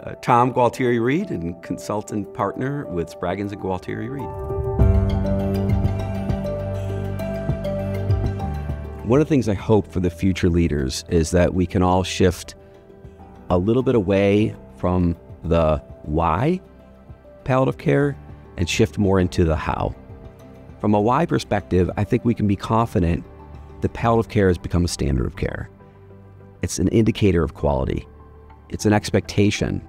uh, Tom Gualtieri Reed and consultant partner with Spragens and Gualtieri Reed. One of the things I hope for the future leaders is that we can all shift a little bit away from the why palliative care and shift more into the how. From a why perspective, I think we can be confident that palliative care has become a standard of care. It's an indicator of quality. It's an expectation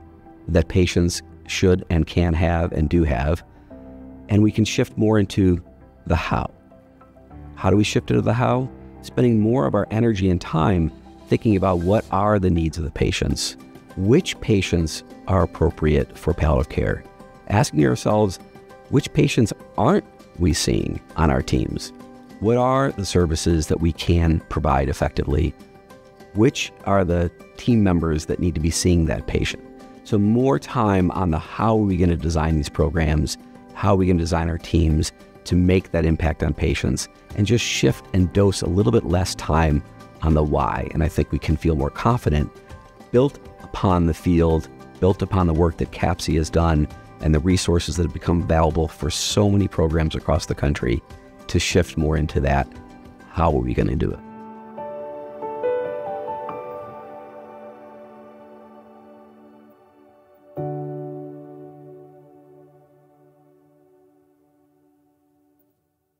that patients should and can have and do have. And we can shift more into the how. How do we shift into the how? Spending more of our energy and time thinking about what are the needs of the patients. Which patients are appropriate for palliative care? Asking ourselves, which patients aren't we seeing on our teams? What are the services that we can provide effectively? Which are the team members that need to be seeing that patient? So, more time on the how are we going to design these programs, how are we going to design our teams to make that impact on patients, and just shift and dose a little bit less time on the why. And I think we can feel more confident, built upon the field, built upon the work that CAPC has done, and the resources that have become available for so many programs across the country to shift more into that. How are we going to do it?